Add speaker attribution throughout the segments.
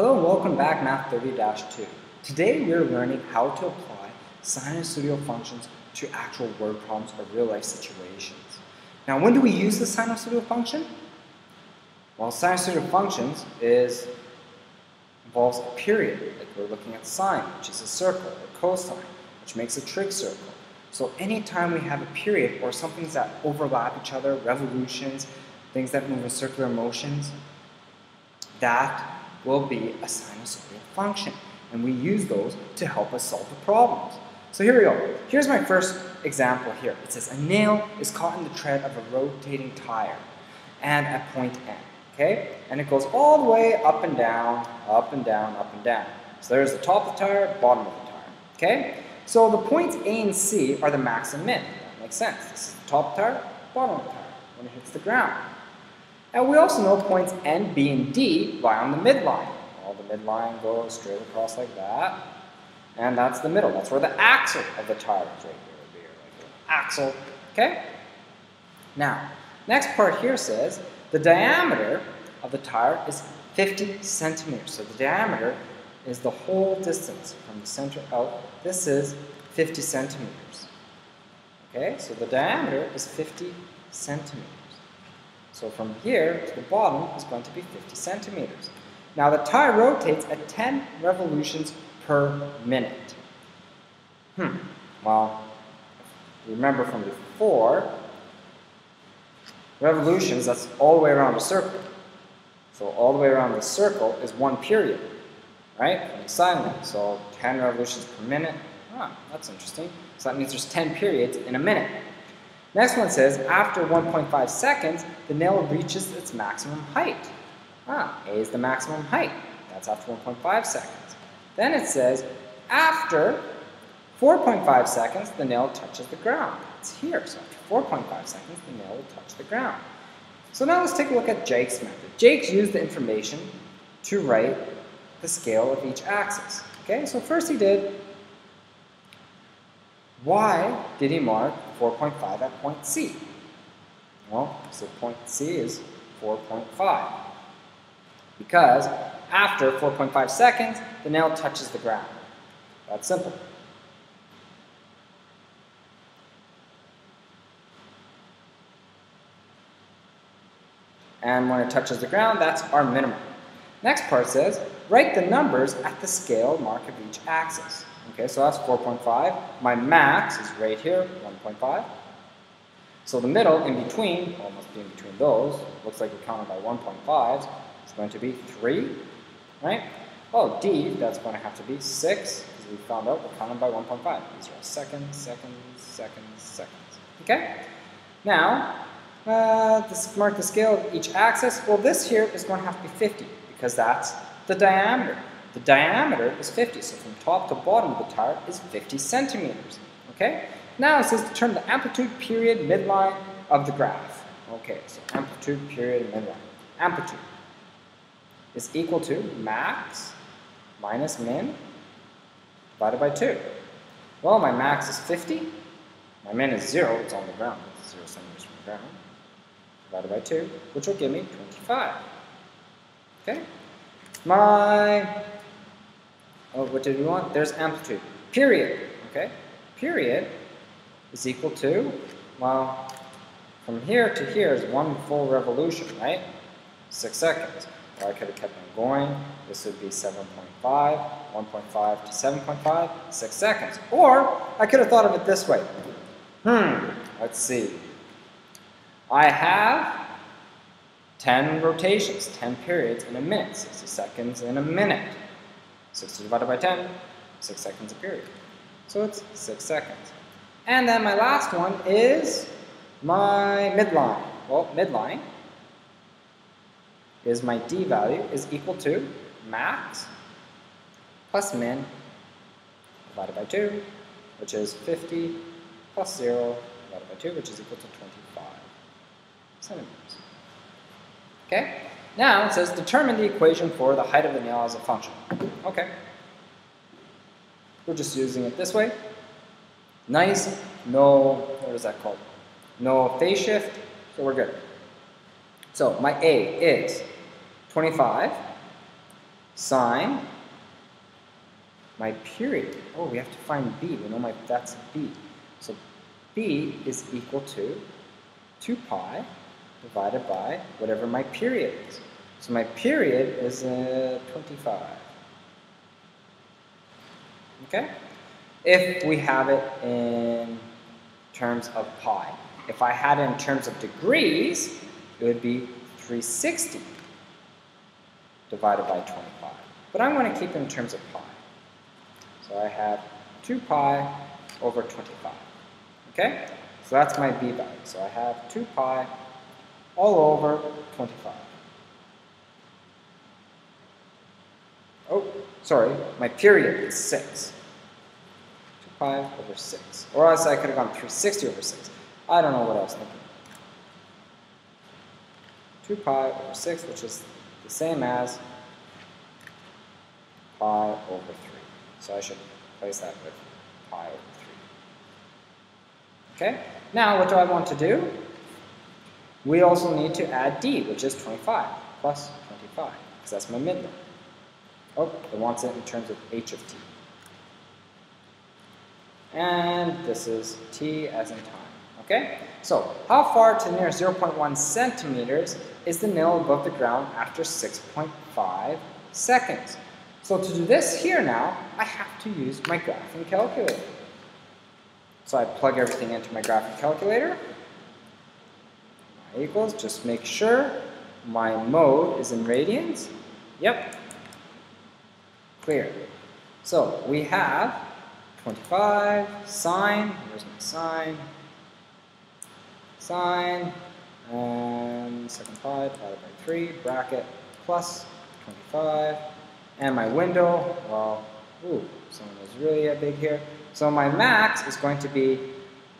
Speaker 1: Hello and welcome back Math 30-2. Today we are learning how to apply sinusoidal functions to actual word problems or real life situations. Now when do we use the sinusoidal function? Well sinusoidal functions is involves a period, like we're looking at sine, which is a circle, or cosine, which makes a trig circle. So anytime we have a period or some things that overlap each other, revolutions, things that move in circular motions, that will be a sinusoidal function. And we use those to help us solve the problems. So here we go. Here's my first example here. It says a nail is caught in the tread of a rotating tire and at point N. Okay? And it goes all the way up and down, up and down, up and down. So there's the top of the tire, bottom of the tire. Okay? So the points A and C are the max and min. That makes sense. This is the top tire, bottom of the tire when it hits the ground. And we also know points N, B, and D lie on the midline. All the midline goes straight across like that. And that's the middle. That's where the axle of the tire is right here. Like axle. Okay? Now, next part here says the diameter of the tire is 50 centimeters. So the diameter is the whole distance from the center out. This is 50 centimeters. Okay, so the diameter is 50 centimeters. So from here to the bottom is going to be 50 centimeters. Now the tire rotates at 10 revolutions per minute. Hmm, well, remember from before, revolutions, that's all the way around a circle. So all the way around the circle is one period, right? Like sine So 10 revolutions per minute. Ah, that's interesting. So that means there's 10 periods in a minute. Next one says, after 1.5 seconds, the nail reaches its maximum height. Ah, A is the maximum height. That's after 1.5 seconds. Then it says, after 4.5 seconds, the nail touches the ground. It's here. So after 4.5 seconds, the nail will touch the ground. So now let's take a look at Jake's method. Jake's used the information to write the scale of each axis. Okay, so first he did why did he mark 4.5 at point C? Well, so point C is 4.5. Because after 4.5 seconds, the nail touches the ground. That's simple. And when it touches the ground, that's our minimum. Next part says, write the numbers at the scale mark of each axis. Okay, so that's 4.5. My max is right here, 1.5. So the middle in between, well, must be in between those, looks like we're counting by 1.5s, it's going to be 3, right? Well, D, that's going to have to be 6, because we found out we're counting by 1.5. These are all seconds, seconds, seconds, seconds. Okay? Now, uh, this, mark the scale of each axis. Well, this here is going to have to be 50, because that's the diameter. The diameter is 50, so from top to bottom of the tire is 50 centimeters. Okay? Now it says determine the amplitude, period, midline of the graph. Okay, so amplitude, period, midline. Amplitude is equal to max minus min divided by 2. Well, my max is 50. My min is 0. It's on the ground. It's 0 centimeters from the ground. Divided by 2, which will give me 25. Okay? My Oh, what did we want? There's amplitude. Period. Okay? Period is equal to, well, from here to here is one full revolution, right? Six seconds. Or I could have kept on going. This would be 7.5, 1.5 to 7.5, six seconds. Or I could have thought of it this way. Hmm, let's see. I have 10 rotations, 10 periods in a minute, 60 seconds in a minute. 60 divided by 10, 6 seconds a period. So it's 6 seconds. And then my last one is my midline. Well, midline is my d value is equal to max plus min divided by 2, which is 50 plus 0 divided by 2, which is equal to 25 centimeters. Okay? Now it says determine the equation for the height of the nail as a function. Okay. We're just using it this way. Nice, no, what is that called? No phase shift, so we're good. So my A is 25, sine my period. Oh, we have to find b. We know my that's b. So b is equal to 2 pi divided by whatever my period is. So my period is uh, 25. Okay? If we have it in terms of pi. If I had it in terms of degrees, it would be 360 divided by 25. But I'm going to keep it in terms of pi. So I have 2 pi over 25. Okay? So that's my b value. So I have 2 pi all over 25. Oh, sorry, my period is 6. 2 pi over 6. Or else I could have gone 360 over 6. I don't know what I was thinking. 2 pi over 6, which is the same as pi over 3. So I should place that with pi over 3. Okay, now what do I want to do? We also need to add d, which is 25, plus 25, because that's my midline. Oh, it wants it in terms of h of t. And this is t as in time. Okay? So, how far to nearest 0.1 centimeters is the nail above the ground after 6.5 seconds? So to do this here now, I have to use my graphing calculator. So I plug everything into my graphing calculator. Equals, just make sure my mode is in radians. Yep. Clear. So we have 25 sine, here's my sine, sine, and second pi divided by 3, bracket, plus 25, and my window, well, ooh, someone was really big here. So my max is going to be,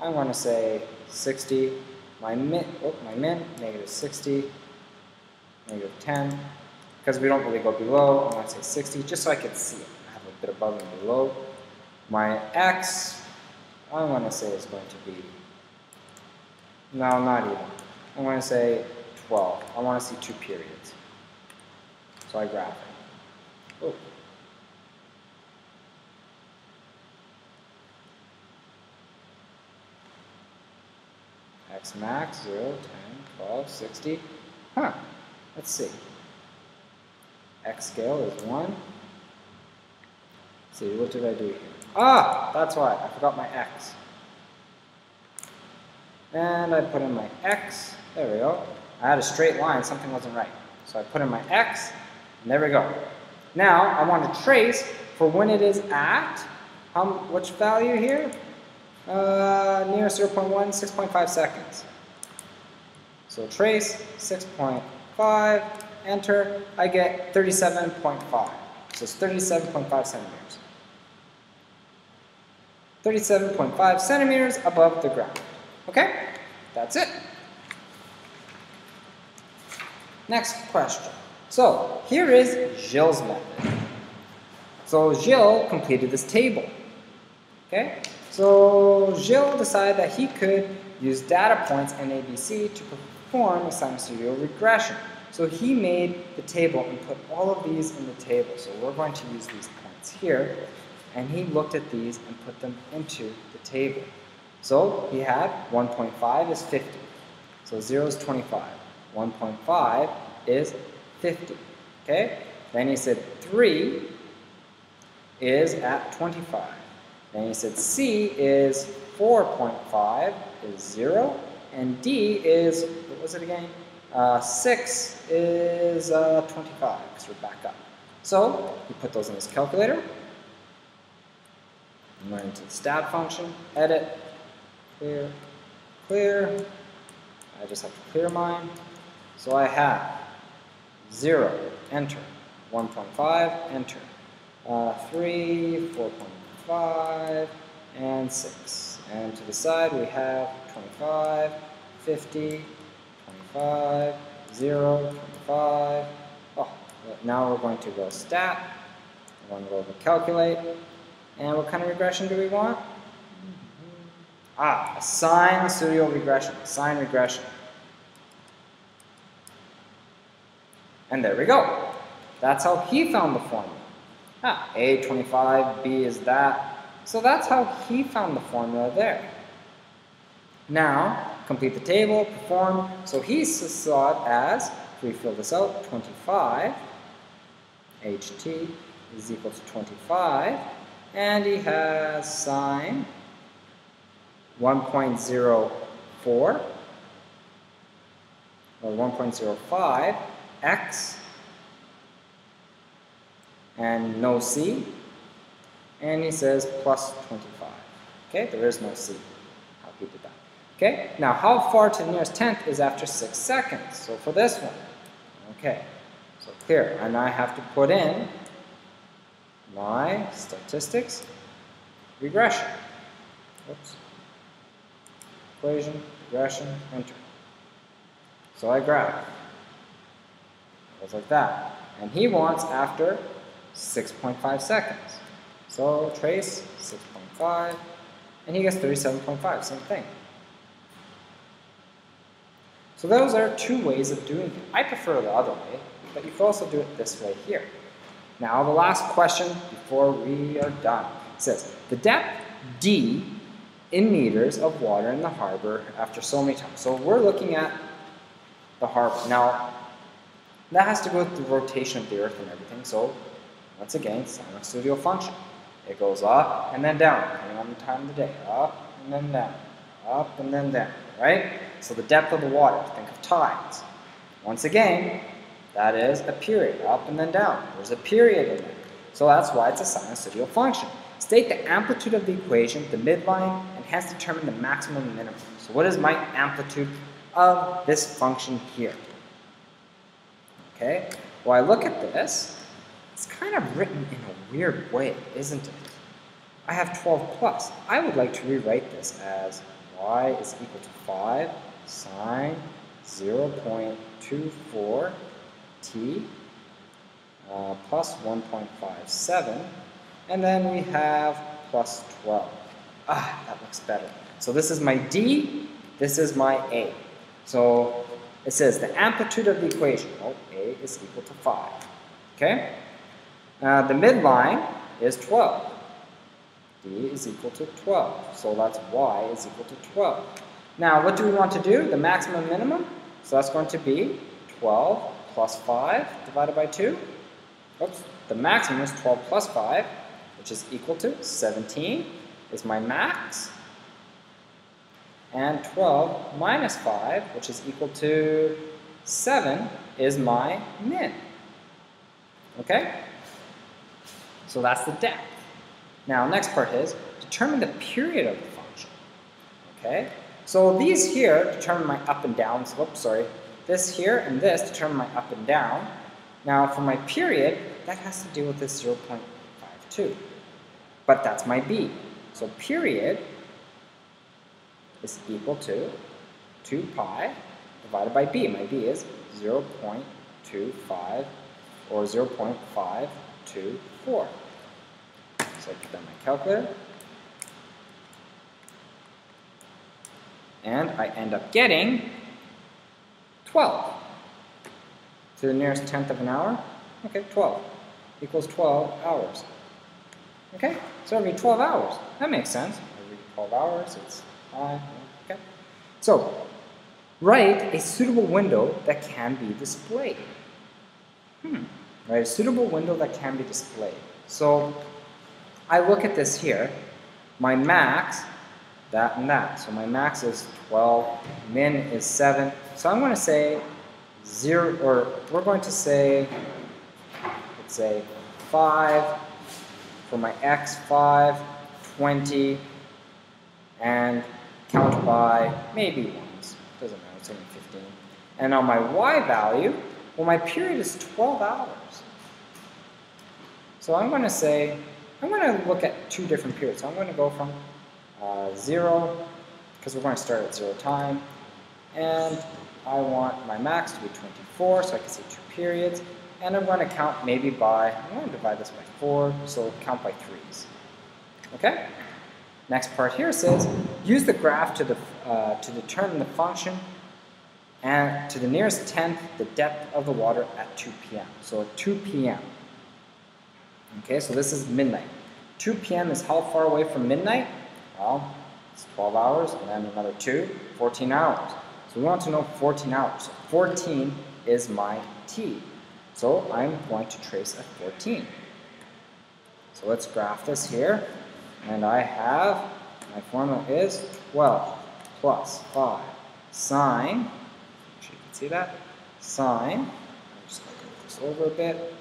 Speaker 1: I'm going to say 60. My min, oh, my min, negative 60, negative 10. Because we don't really go below, I'm going to say 60, just so I can see it. I have a bit above and below. My x, I'm going to say is going to be, no, not even. I'm going to say 12. I want to see two periods. So I graph it. Oh. X max, 0, 10, 12, 60. Huh. Let's see. X scale is 1. Let's see, what did I do here? Ah, that's why. I forgot my X. And I put in my X. There we go. I had a straight line. Something wasn't right. So I put in my X. And there we go. Now, I want to trace for when it is at, um, which value here? Uh, near 0.1, 6.5 seconds. So trace 6.5, enter, I get 37.5. So it's 37.5 centimeters. 37.5 centimeters above the ground. Okay? That's it. Next question. So here is Gilles' method. So Gilles completed this table. Okay? So Gilles decided that he could use data points in ABC to perform a sinusoidal regression. So he made the table and put all of these in the table. So we're going to use these points here. And he looked at these and put them into the table. So he had 1.5 is 50. So 0 is 25. 1.5 is 50. Okay? Then he said 3 is at 25. Then he said C is 4.5 is 0. And D is, what was it again? Uh, 6 is uh, 25 because we're back up. So he put those in his calculator. I'm going to the stat function, edit, clear, clear. I just have to clear mine. So I have 0, enter. 1.5, enter. Uh, 3, 4.5, and 6. And to the side we have 25, 50, 25, 0, 25. Oh, now we're going to go stat. We're going to go over calculate. And what kind of regression do we want? Ah, a sinusoidal regression, sine regression. And there we go. That's how he found the formula. Ah, A 25, B is that. So that's how he found the formula there. Now, complete the table, perform. So he saw it as, if we fill this out, 25, HT is equal to 25, and he has sine 1.04 or 1.05 x and no c. And he says plus 25 okay there is no c. How he did that okay now how far to the nearest tenth is after six seconds? So for this one okay so clear. And I have to put in my statistics regression. Oops. Equation, regression, enter. So I graph. It goes like that. And he wants after 6.5 seconds. So trace 6.5, and he gets 37.5, same thing. So those are two ways of doing it. I prefer the other way, but you can also do it this way here. Now the last question before we are done. It says, the depth D in meters of water in the harbor after so many times. So we're looking at the harbor. Now, that has to go with the rotation of the Earth and everything. So, once again, sine studio function. It goes up and then down, depending on the time of the day. Up and then down. Up and then down, right? So the depth of the water, think of tides. Once again, that is a period, up and then down. There's a period in there. So that's why it's a sinusoidal function. State the amplitude of the equation, the midline, and hence determine the maximum and minimum. So what is my amplitude of this function here? Okay, well I look at this, it's kind of written in a weird way, isn't it? I have 12 plus. I would like to rewrite this as y is equal to 5 sine 0.24 t uh, plus 1.57 and then we have plus 12. Ah, that looks better. So this is my D, this is my A. So it says the amplitude of the equation, oh, A is equal to 5. Okay? Uh, the midline is 12. D is equal to 12. So that's Y is equal to 12. Now, what do we want to do? The maximum minimum? So that's going to be 12 plus 5 divided by 2. Oops. The maximum is 12 plus 5 which is equal to 17 is my max, and 12 minus 5, which is equal to 7, is my min. Okay? So that's the depth. Now, next part is determine the period of the function. Okay? So these here determine my up and down. Whoops, sorry. This here and this determine my up and down. Now, for my period, that has to do with this 0.52 but that's my b. So period is equal to 2 pi divided by b. My b is 0.25 or 0.524. I put in my calculator. And I end up getting 12. To the nearest tenth of an hour, okay, 12 equals 12 hours. Okay, so every 12 hours. That makes sense. Every 12 hours, it's five. Okay. So, write a suitable window that can be displayed. Hmm. Right, a suitable window that can be displayed. So, I look at this here. My max, that and that. So my max is 12, min is 7. So I'm going to say 0, or we're going to say, let's say 5, for my x, 5, 20, and count by maybe ones. Doesn't matter, it's only 15. And on my y value, well, my period is 12 hours. So I'm going to say, I'm going to look at two different periods. So I'm going to go from uh, 0, because we're going to start at 0 time, and I want my max to be 24, so I can see two periods and I'm going to count maybe by, I'm going to divide this by 4, so count by 3's. Okay? Next part here says, use the graph to, the, uh, to determine the function and to the nearest tenth the depth of the water at 2 p.m. So at 2 p.m. Okay, so this is midnight. 2 p.m. is how far away from midnight? Well, it's 12 hours, and then another 2, 14 hours. So we want to know 14 hours. 14 is my t. So I'm going to trace a 14. So let's graph this here. And I have, my formula is 12 plus 5 sine, sure you can see that, sine, I'm just move this over a bit,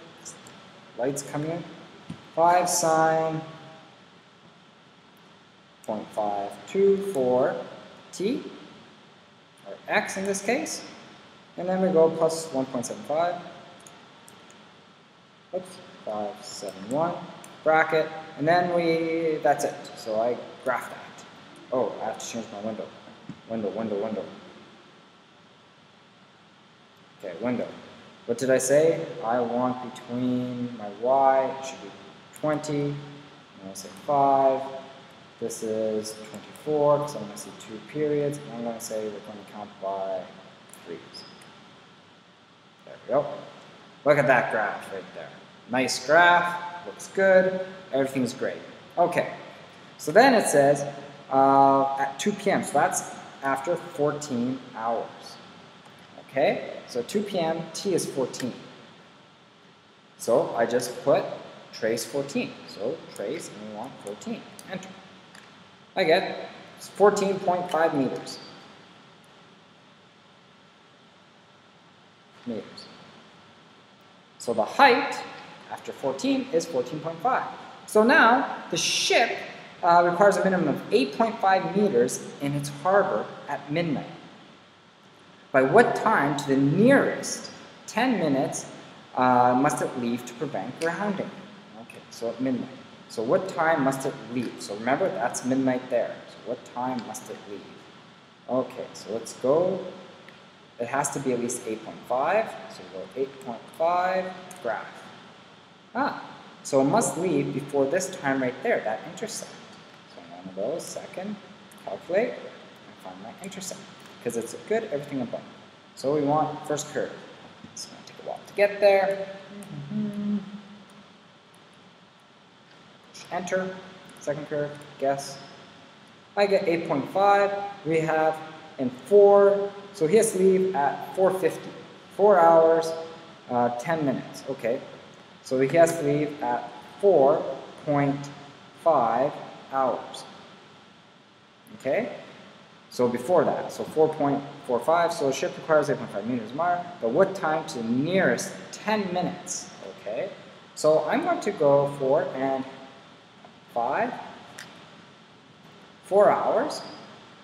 Speaker 1: light's coming in, 5 sine 0.524 t, or x in this case, and then we go plus 1.75, oops, 571, bracket, and then we, that's it. So I graph that. Oh, I have to change my window. Window, window, window. Okay, window. What did I say? I want between my y, it should be 20, and I say 5. This is 24, because I'm going to see two periods, and I'm going to say we're going to count by threes. There we go. Look at that graph right there. Nice graph, looks good, everything's great. Okay, so then it says uh, at 2 p.m., so that's after 14 hours. Okay, so 2 p.m., t is 14. So I just put trace 14. So trace, and we want 14. Enter. I get 14.5 meters. Meters. So the height after 14 is 14.5. So now the ship uh, requires a minimum of 8.5 meters in its harbor at midnight. By what time to the nearest 10 minutes uh, must it leave to prevent grounding? So at midnight. So what time must it leave? So remember, that's midnight there. So what time must it leave? Okay, so let's go. It has to be at least 8.5. So we go 8.5, graph. Ah, so it must leave before this time right there, that intersect. So I'm going to go second, calculate, and find my intercept. Because it's good, everything above. So we want first curve. It's going to take a while to get there. Push enter, second curve, guess. I get 8.5. We have in 4, so he has to leave at 4.50. 4 hours, uh, 10 minutes. Okay, so he has to leave at 4.5 hours. Okay? So before that, so 4.45, so a ship requires 8.5 meters of mile, but what time to the nearest 10 minutes? Okay? So I'm going to go for and 5, 4 hours,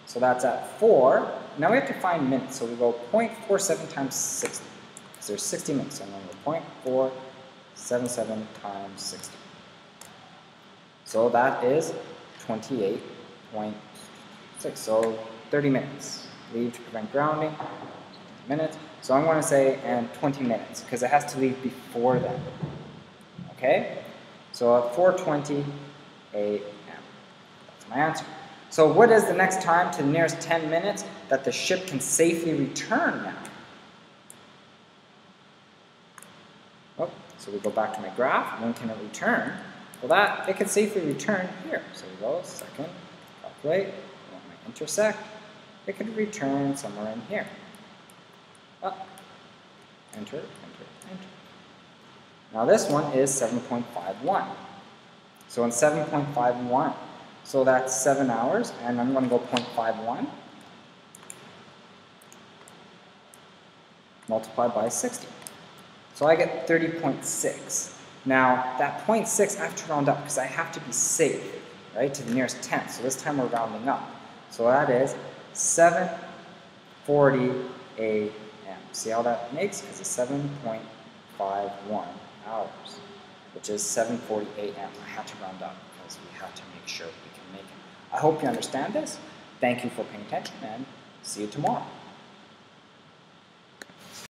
Speaker 1: so that's at 4. Now we have to find minutes, so we go 0.47 times 60, because there's 60 minutes, so I'm going to go 0.477 times 60. So that is 28.6, so 30 minutes. Leave to prevent grounding, minutes. So I'm going to say and 20 minutes because it has to leave before then. Okay? So at 4.20 a.m. That's my answer. So what is the next time to the nearest 10 minutes that the ship can safely return now? Oh, so we go back to my graph. When can it return? Well, that it can safely return here. So we go second, calculate, want my intersect it could return somewhere in here. Up. Enter, enter, enter. Now this one is 7.51. So in 7.51, so that's 7 hours, and I'm going to go 0.51 multiplied by 60. So I get 30.6. Now, that 0.6 I have to round up because I have to be safe, right, to the nearest tenth. So this time we're rounding up. So that is 7.40 a.m. See how that makes? Because it's 7.51 hours, which is 7.40 a.m. I had to round up because we have to make sure we can make it. I hope you understand this. Thank you for paying attention and see you tomorrow.